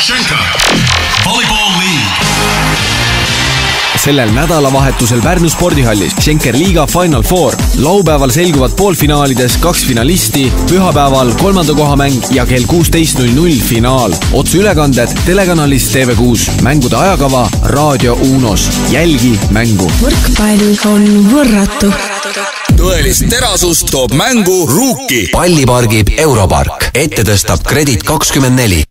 Schenker. Volleyball League. sellel nädalavahetusel Pärnu spordihallis Schenker liiga Final Four. laupäeval selguvad poolfinaalides kaks finalisti, pühapäeval kolmanda koha mäng ja kell kuusteist null null finaal. otseülekanded telekanalis TV6, mängude ajakava Raadio Unos. jälgi mängu. võrkpall on võrratu tõelist terasust toob mängu Ruuki. palli pargib Europark, ette tõstab Kredit kakskümmend neli